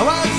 I sailing